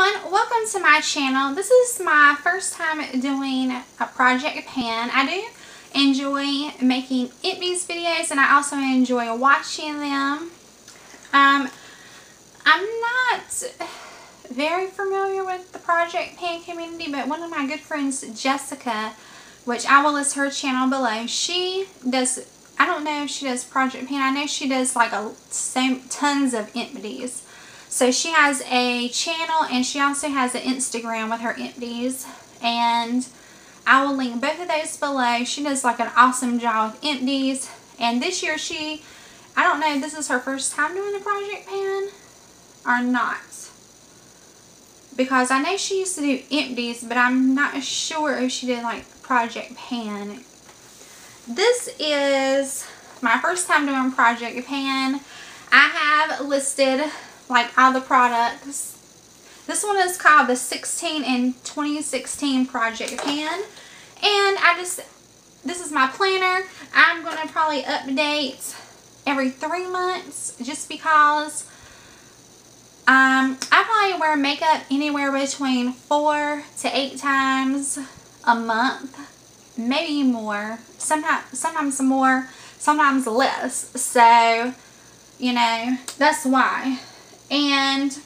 everyone, welcome to my channel. This is my first time doing a project pan. I do enjoy making Empties videos and I also enjoy watching them. Um, I'm not very familiar with the project pan community, but one of my good friends, Jessica, which I will list her channel below, she does, I don't know if she does project pan. I know she does like a same tons of empties. So she has a channel and she also has an Instagram with her empties. And I will link both of those below. She does like an awesome job with empties. And this year she, I don't know if this is her first time doing the project pan or not. Because I know she used to do empties, but I'm not sure if she did like project pan. This is my first time doing project pan. I have listed like all the products. This one is called the 16 and 2016 Project Pan. And I just, this is my planner. I'm going to probably update every three months just because um, I probably wear makeup anywhere between four to eight times a month. Maybe more. Sometimes, sometimes more, sometimes less. So, you know, that's why and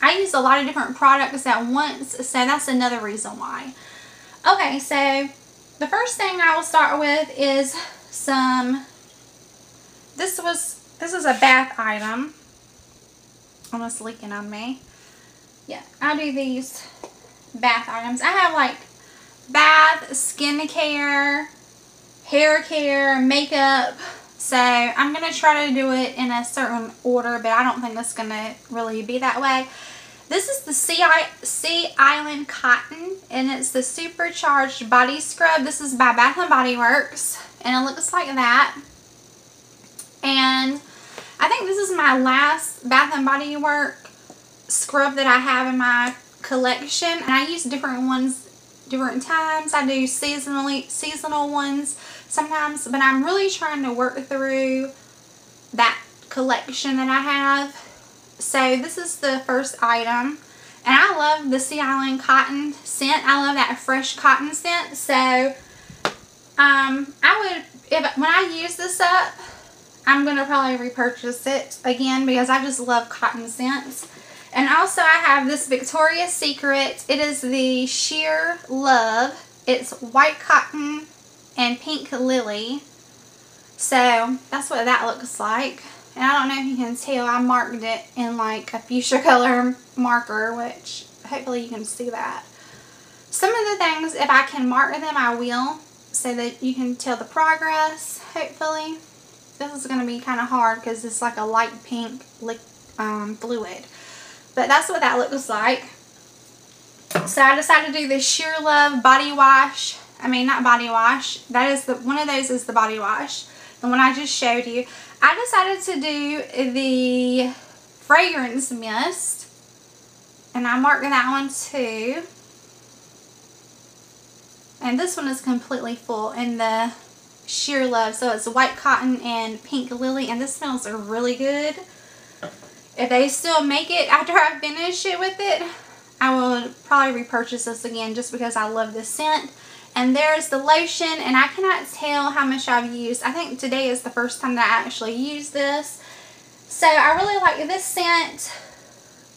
I use a lot of different products at once so that's another reason why. Okay so the first thing I will start with is some this was this is a bath item. Almost leaking on me. Yeah I do these bath items. I have like bath skincare hair care makeup so I'm going to try to do it in a certain order, but I don't think that's going to really be that way. This is the sea, sea Island Cotton, and it's the Supercharged Body Scrub. This is by Bath & Body Works, and it looks like that. And I think this is my last Bath & Body Works scrub that I have in my collection. And I use different ones different times. I do seasonally seasonal ones sometimes, but I'm really trying to work through that collection that I have. So this is the first item. And I love the Sea Island cotton scent. I love that fresh cotton scent. So um, I would, if when I use this up, I'm going to probably repurchase it again because I just love cotton scents. And also I have this Victoria's Secret. It is the Sheer Love. It's white cotton and pink lily. So that's what that looks like. And I don't know if you can tell, I marked it in like a fuchsia color marker, which hopefully you can see that. Some of the things, if I can mark them, I will, so that you can tell the progress, hopefully. This is going to be kind of hard because it's like a light pink um, fluid. But that's what that looks like. So I decided to do this Sheer Love body wash. I mean, not body wash. That is the one of those is the body wash. The one I just showed you. I decided to do the fragrance mist. And I marked that one too. And this one is completely full in the Sheer Love. So it's white cotton and pink lily. And this smells really good. If they still make it after I finish it with it, I will probably repurchase this again just because I love this scent. And there's the lotion, and I cannot tell how much I've used. I think today is the first time that I actually used this. So I really like this scent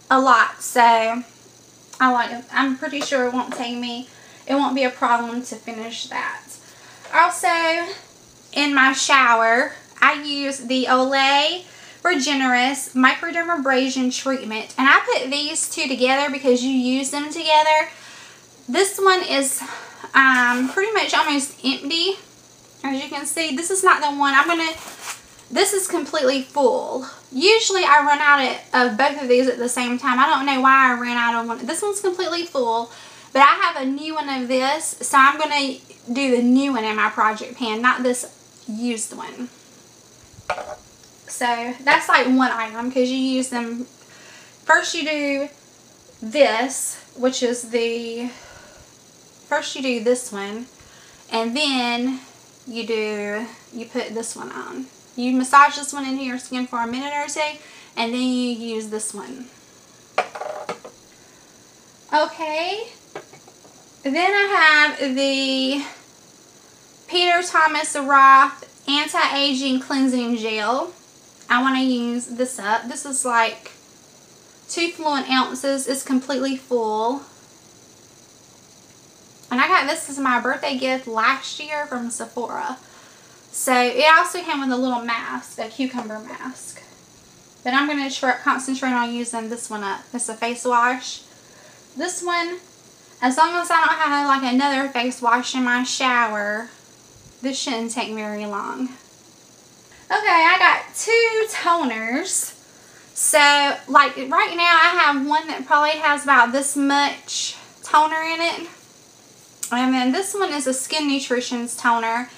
a lot. So I like it. I'm pretty sure it won't take me, it won't be a problem to finish that. Also, in my shower, I use the Olay Regenerist Microdermabrasion Treatment. And I put these two together because you use them together. This one is um, pretty much almost empty. As you can see, this is not the one. I'm going to, this is completely full. Usually I run out of both of these at the same time. I don't know why I ran out of one. This one's completely full. But I have a new one of this. So I'm going to do the new one in my project pan, not this used one. So that's like one item because you use them. First you do this, which is the, first you do this one. And then you do, you put this one on. You massage this one into your skin for a minute or two. And then you use this one. Okay. Then I have the Peter Thomas Roth Anti-Aging Cleansing Gel. I want to use this up. This is like two fluent ounces. It's completely full. And I got this as my birthday gift last year from Sephora. So it also came with a little mask, a cucumber mask. But I'm going to concentrate on using this one up. It's a face wash. This one, as long as I don't have like another face wash in my shower, this shouldn't take very long. Okay, I got two toners. So, like right now I have one that probably has about this much toner in it. And then this one is a Skin Nutrition's toner.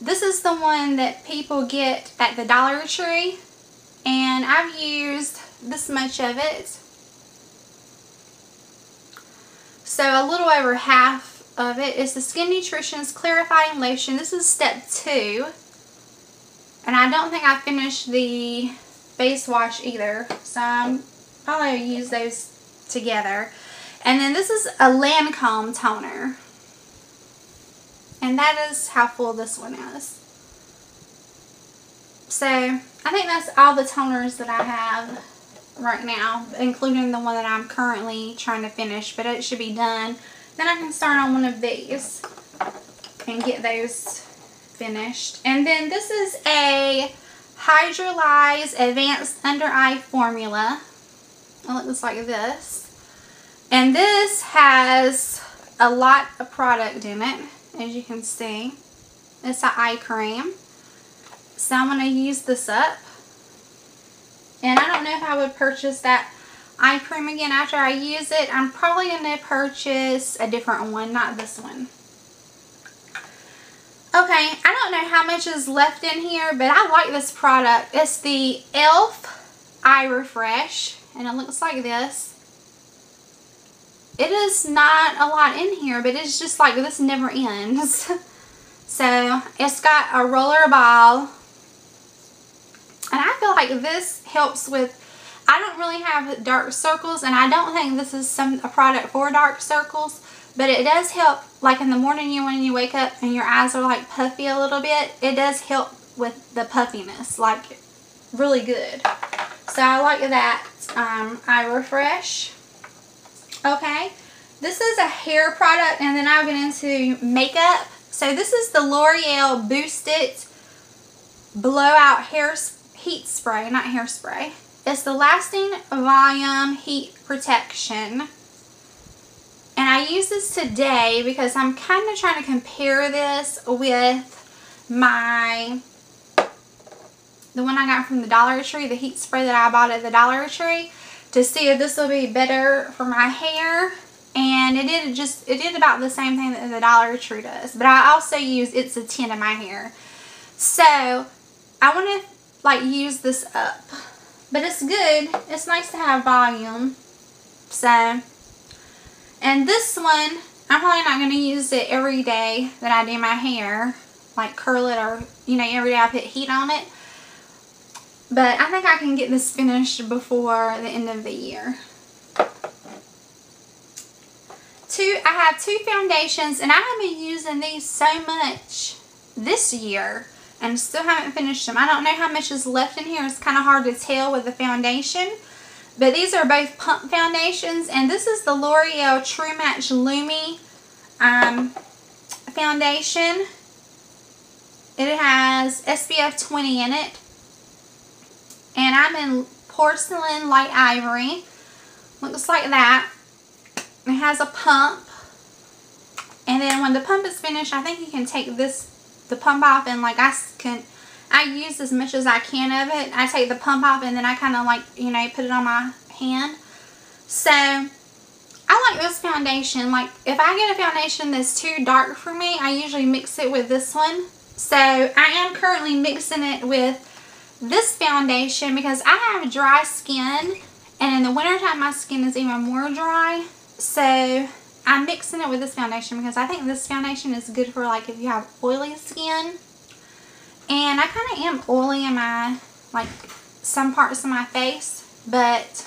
This is the one that people get at the Dollar Tree. And I've used this much of it. So a little over half of it is the Skin Nutrition's Clarifying Lotion. This is step two. And I don't think I finished the face wash either. So I'm probably use those together. And then this is a Lancome toner. And that is how full this one is. So, I think that's all the toners that I have right now, including the one that I'm currently trying to finish, but it should be done. Then I can start on one of these and get those finished. And then this is a Hydrolyze Advanced Under Eye Formula. It looks like this. And this has a lot of product in it as you can see. It's an eye cream. So I'm going to use this up. And I don't know if I would purchase that eye cream again after I use it. I'm probably going to purchase a different one, not this one. Okay, I don't know how much is left in here, but I like this product. It's the e.l.f. Eye Refresh, and it looks like this. It is not a lot in here, but it's just like this never ends. so it's got a roller ball. And I feel like this helps with, I don't really have dark circles and I don't think this is some a product for dark circles. But it does help, like in the morning you when you wake up and your eyes are like puffy a little bit, it does help with the puffiness, like really good. So I like that um, eye refresh. Okay, this is a hair product and then I'll get into makeup. So this is the L'Oreal Boost It Blowout Hair Heat Spray, not hairspray. It's the Lasting Volume Heat Protection. And I use this today because I'm kind of trying to compare this with my, the one I got from the Dollar Tree, the heat spray that I bought at the Dollar Tree to see if this will be better for my hair. And it did just, it did about the same thing that the Dollar Tree does. But I also use It's a 10 in my hair. So, I want to, like, use this up. But it's good. It's nice to have volume. So, and this one, I'm probably not going to use it every day that I do my hair. Like, curl it or, you know, every day I put heat on it. But I think I can get this finished before the end of the year. Two, I have two foundations and I have been using these so much this year and still haven't finished them. I don't know how much is left in here. It's kind of hard to tell with the foundation. But these are both pump foundations and this is the L'Oreal True Match Lumi um, foundation. It has SPF 20 in it and I'm in porcelain light ivory. Looks like that. It has a pump. And then when the pump is finished, I think you can take this, the pump off and like I can, I use as much as I can of it. I take the pump off and then I kind of like, you know, put it on my hand. So, I like this foundation. Like, if I get a foundation that's too dark for me, I usually mix it with this one. So, I am currently mixing it with this foundation because I have dry skin and in the wintertime my skin is even more dry. So I'm mixing it with this foundation because I think this foundation is good for like if you have oily skin. And I kind of am oily in my, like some parts of my face. But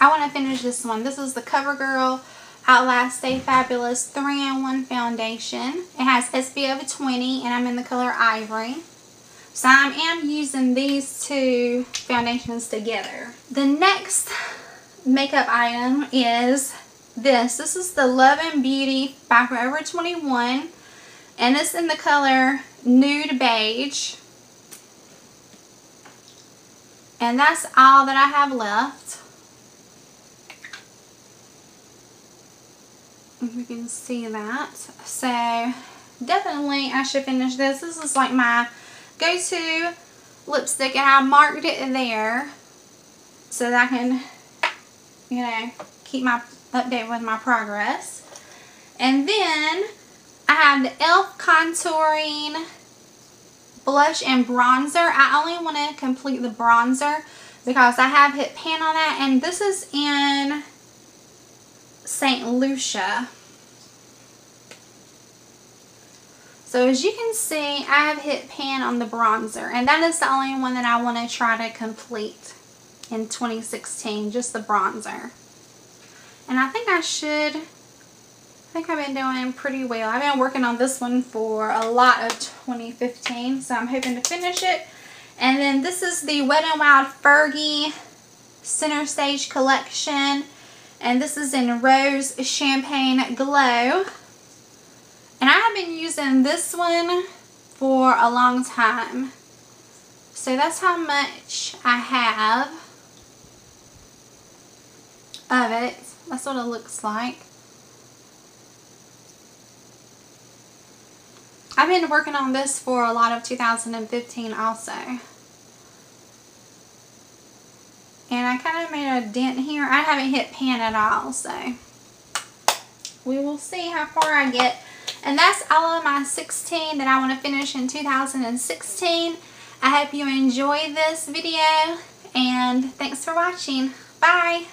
I want to finish this one. This is the CoverGirl Outlast Stay Fabulous 3-in-1 Foundation. It has SPF 20 and I'm in the color Ivory. So I am using these two foundations together. The next makeup item is this. This is the Love and Beauty by Forever 21 and it's in the color Nude Beige. And that's all that I have left. If you can see that. So, definitely I should finish this. This is like my go-to lipstick and I marked it there so that I can, you know, keep my update with my progress. And then I have the e.l.f. Contouring blush and bronzer. I only want to complete the bronzer because I have hit pan on that. And this is in St. Lucia. So as you can see, I have hit pan on the bronzer. And that is the only one that I want to try to complete in 2016. Just the bronzer. And I think I should think I've been doing pretty well. I've been working on this one for a lot of 2015, so I'm hoping to finish it. And then this is the Wet n Wild Fergie Center Stage Collection. And this is in Rose Champagne Glow. And I have been using this one for a long time. So that's how much I have of it. That's what it looks like. I've been working on this for a lot of 2015 also. And I kind of made a dent here. I haven't hit pan at all, so we will see how far I get. And that's all of my 16 that I want to finish in 2016. I hope you enjoy this video, and thanks for watching. Bye!